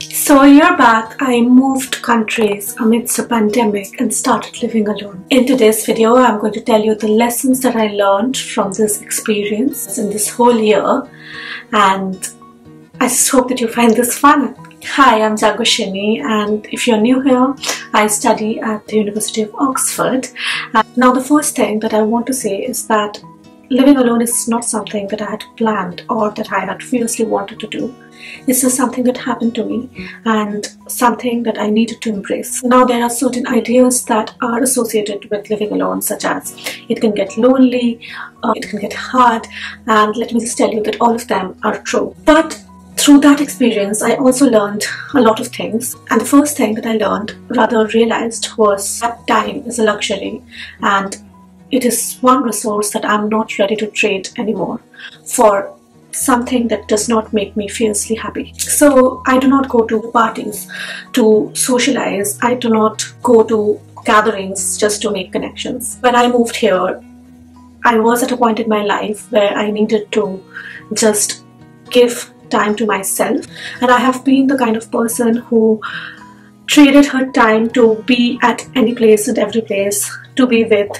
So a year back, I moved countries amidst a pandemic and started living alone. In today's video, I'm going to tell you the lessons that I learned from this experience in this whole year and I just hope that you find this fun. Hi, I'm Jagyoseni and if you're new here, I study at the University of Oxford. Now the first thing that I want to say is that living alone is not something that I had planned or that I had fiercely wanted to do. It's just something that happened to me and something that I needed to embrace. Now, there are certain ideas that are associated with living alone, such as it can get lonely, uh, it can get hard, and let me just tell you that all of them are true. But through that experience, I also learned a lot of things. And the first thing that I learned, rather realized, was that time is a luxury and it is one resource that I'm not ready to trade anymore for something that does not make me fiercely happy. So I do not go to parties to socialize. I do not go to gatherings just to make connections. When I moved here, I was at a point in my life where I needed to just give time to myself and I have been the kind of person who traded her time to be at any place and every place to be with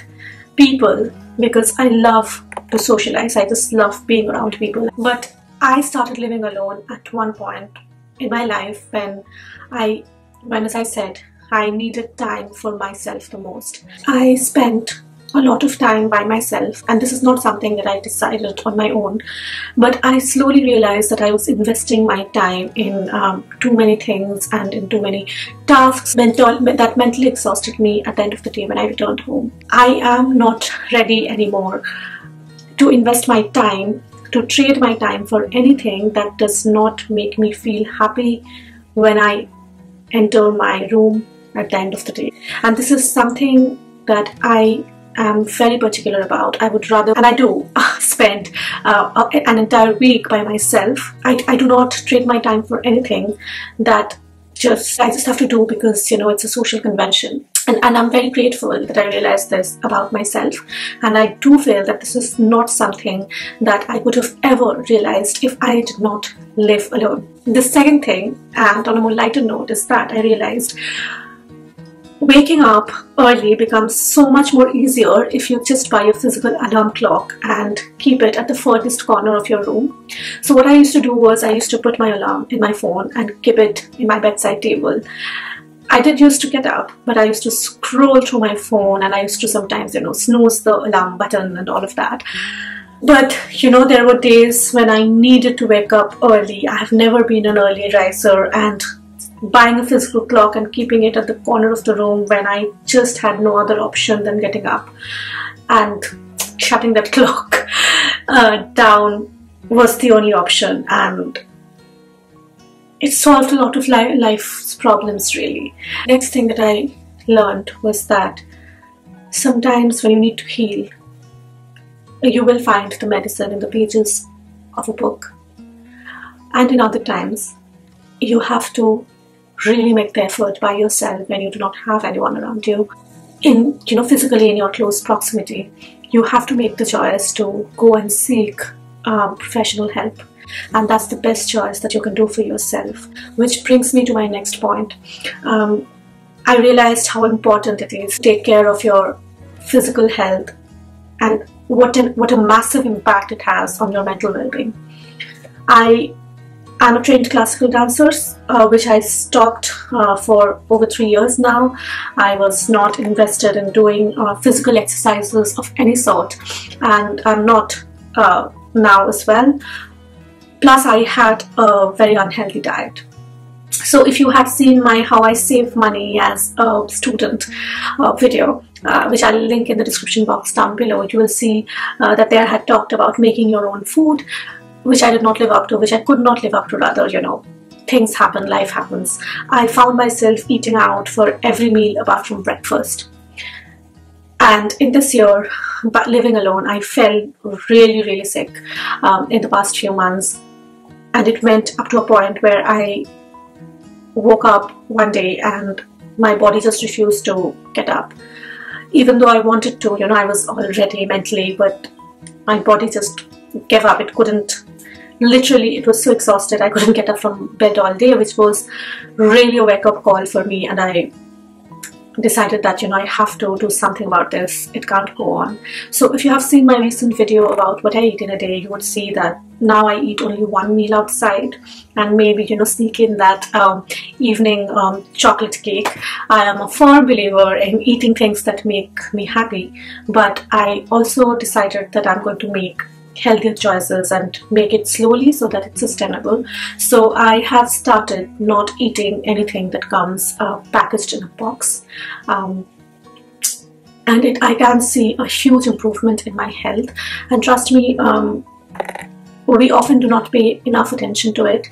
people because I love to socialize. I just love being around people. But I started living alone at one point in my life when I, when as I said, I needed time for myself the most. I spent a lot of time by myself and this is not something that I decided on my own but I slowly realized that I was investing my time in um, too many things and in too many tasks mental, that mentally exhausted me at the end of the day when I returned home. I am not ready anymore to invest my time to trade my time for anything that does not make me feel happy when I enter my room at the end of the day and this is something that I am very particular about. I would rather, and I do, spend uh, an entire week by myself. I, I do not trade my time for anything that just I just have to do because you know it's a social convention. And, and I'm very grateful that I realized this about myself. And I do feel that this is not something that I would have ever realized if I did not live alone. The second thing, and on a more lighter note, is that I realized Waking up early becomes so much more easier if you just buy a physical alarm clock and keep it at the furthest corner of your room. So what I used to do was I used to put my alarm in my phone and keep it in my bedside table. I did used to get up, but I used to scroll through my phone and I used to sometimes, you know, snooze the alarm button and all of that. But you know, there were days when I needed to wake up early. I have never been an early riser and buying a physical clock and keeping it at the corner of the room when I just had no other option than getting up and shutting that clock uh, down was the only option and it solved a lot of li life's problems really. Next thing that I learned was that sometimes when you need to heal you will find the medicine in the pages of a book and in other times you have to really make the effort by yourself when you do not have anyone around you. In you know physically in your close proximity you have to make the choice to go and seek um, professional help. And that's the best choice that you can do for yourself. Which brings me to my next point. Um, I realized how important it is to take care of your physical health and what, what a massive impact it has on your mental well-being. I I'm a trained classical dancer, uh, which I stopped uh, for over three years now. I was not invested in doing uh, physical exercises of any sort, and I'm not uh, now as well. Plus, I had a very unhealthy diet. So if you have seen my How I Save Money as a Student uh, video, uh, which I'll link in the description box down below, you will see uh, that there I had talked about making your own food, which I did not live up to, which I could not live up to rather, you know. Things happen, life happens. I found myself eating out for every meal apart from breakfast. And in this year, but living alone, I fell really, really sick um, in the past few months. And it went up to a point where I woke up one day and my body just refused to get up. Even though I wanted to, you know, I was already mentally, but my body just gave up. It couldn't literally it was so exhausted I couldn't get up from bed all day which was really a wake-up call for me. And I decided that you know I have to do something about this. It can't go on. So if you have seen my recent video about what I eat in a day you would see that now I eat only one meal outside and maybe you know sneak in that um, evening um, chocolate cake. I am a firm believer in eating things that make me happy. But I also decided that I'm going to make healthier choices and make it slowly so that it's sustainable. So I have started not eating anything that comes uh, packaged in a box. Um, and it, I can see a huge improvement in my health. And trust me, um, we often do not pay enough attention to it.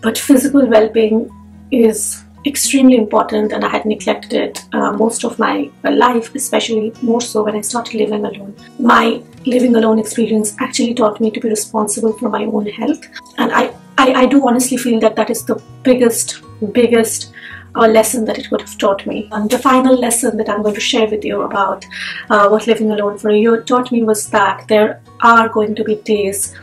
But physical well-being is extremely important and I had neglected it uh, most of my life, especially more so when I started living alone. My living alone experience actually taught me to be responsible for my own health and I, I, I do honestly feel that that is the biggest, biggest uh, lesson that it would have taught me. And the final lesson that I'm going to share with you about uh, what living alone for a year taught me was that there are going to be days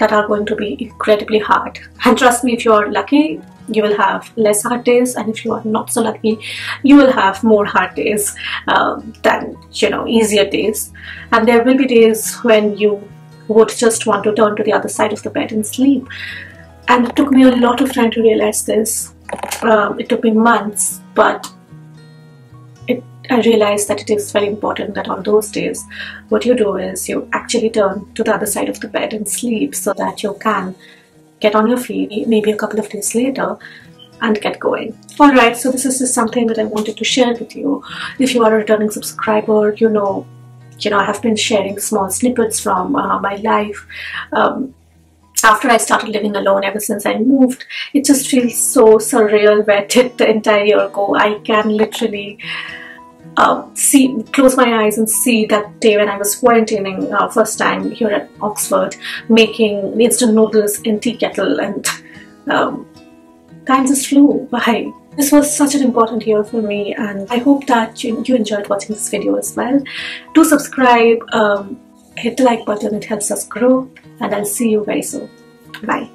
that are going to be incredibly hard. And trust me, if you're lucky, you will have less hard days. And if you are not so lucky you will have more hard days um, than you know easier days. And there will be days when you would just want to turn to the other side of the bed and sleep. And it took me a lot of time to realize this. Um, it took me months but I realized that it is very important that on those days what you do is you actually turn to the other side of the bed and sleep so that you can get on your feet maybe a couple of days later and get going. Alright, so this is just something that I wanted to share with you. If you are a returning subscriber, you know, you know, I have been sharing small snippets from uh, my life. Um, after I started living alone, ever since I moved, it just feels so surreal where did the entire year go. I can literally uh, see, close my eyes and see that day when I was quarantining uh, first time here at Oxford, making instant noodles in tea kettle and um, time just flew by. This was such an important year for me and I hope that you, you enjoyed watching this video as well. Do subscribe, um, hit the like button, it helps us grow and I'll see you very soon. Bye.